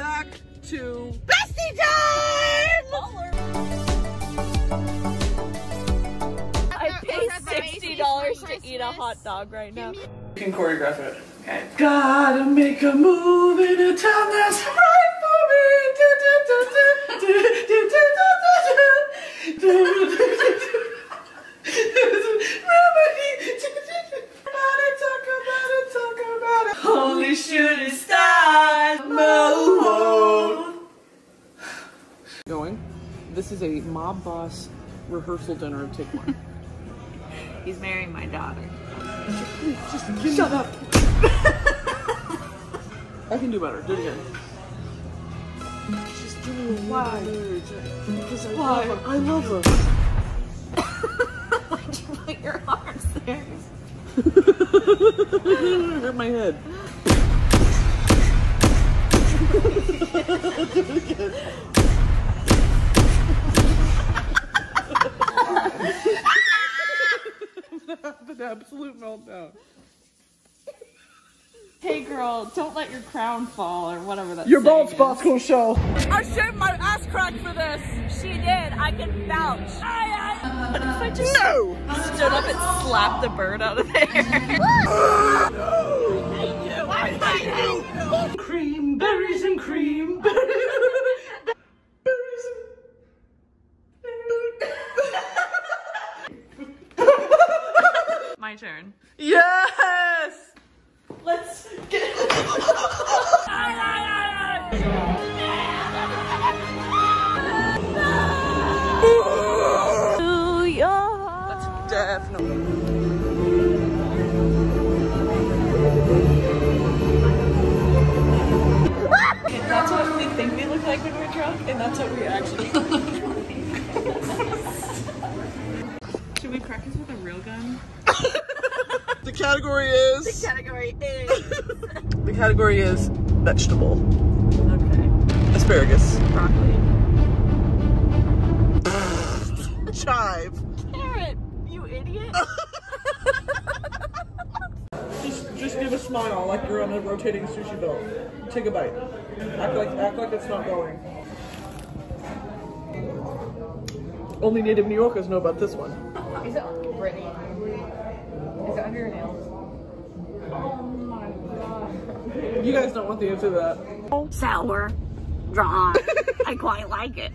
back to Bestie time! I paid sixty dollars to eat a hot dog right now. You can choreograph it. Okay. Gotta make a move in a town that's right for me. Do, do, This is a mob boss rehearsal dinner of Take One. He's marrying my daughter. Just shut up. I can do better. Do it again. Just give me why? Because I love her. I love her. Why'd you put your arms there? Hurt my head. do it again. An absolute meltdown. Hey girl, don't let your crown fall or whatever that Your bald spot's gonna show. I shaved my ass crack for this. She did. I can vouch. What if I just No! stood up and slapped the bird out of there? my turn. Yes! Let's get. New York. Definitely. That's what we think we look like when we're drunk, and that's what we actually look like. Should we practice with a real gun? The category is. The category is. The category is vegetable. Okay. Asparagus. Broccoli. Chive. Carrot, you idiot. Just, just give a smile like you're on a rotating sushi belt. Take a bite. Act like, act like it's not going. Only native New Yorkers know about this one. Is it Brittany? Is it under your nails? Oh you guys don't want the answer to that. Sour. Drawn. I quite like it.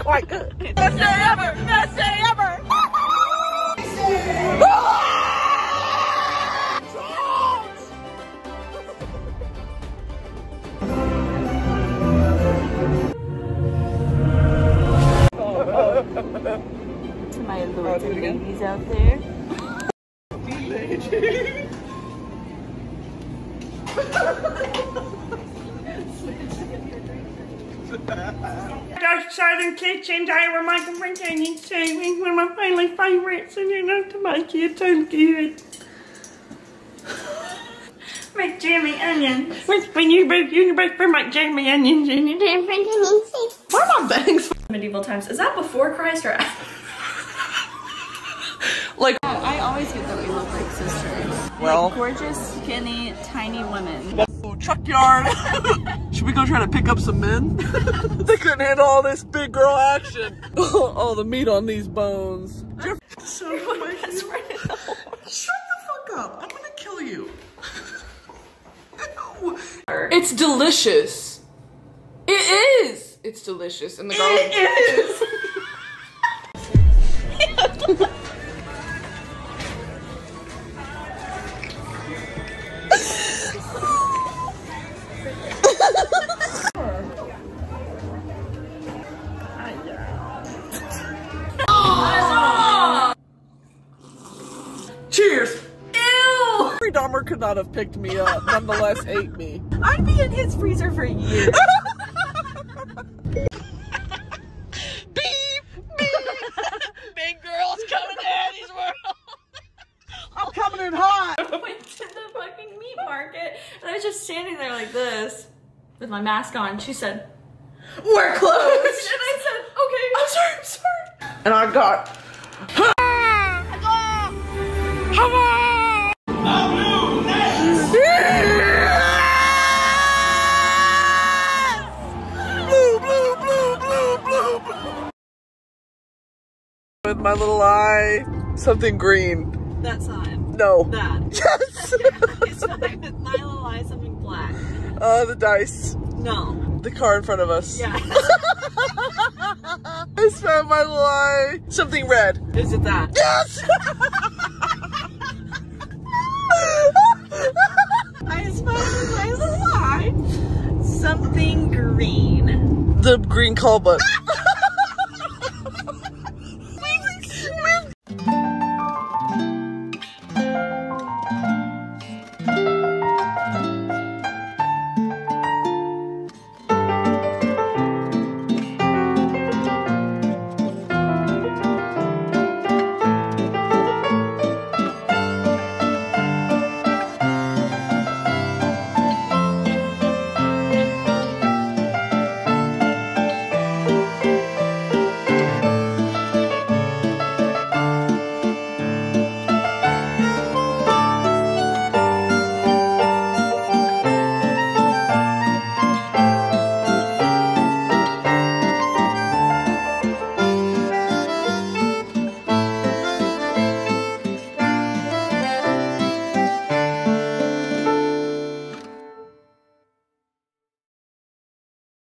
Quite good. Best day ever! Best day ever! to my lords do it and I'm so in kitchen day where my drinking saving one of my family favourites and you know to make you too good. Make jammy onions. When you make you make make jammy onions and you don't bring any seeds. Where are my bags? Medieval times. Is that before Christ or after? like I always get that we look like sisters. Well like gorgeous, skinny, tiny women truck yard. Should we go try to pick up some men? they couldn't handle all this big girl action. all the meat on these bones. Jeff- so Shut the fuck up. I'm gonna kill you. It's delicious. It is. It's delicious. And the garlic. It is. Could not have picked me up, nonetheless ate me. I'd be in his freezer for years. Big girls coming to Eddie's world. I'm coming in hot. went to the fucking meat market and I was just standing there like this with my mask on. She said, We're closed. and I said, okay. I'm sorry, I'm sorry. And I got With my little eye, something green. That sign. No. That. Yes. It's not with my little eye, something black. uh, the dice. No. The car in front of us. Yeah. I found my little eye. Something red. Is it that? Yes. I with my little eye something green. the green call button.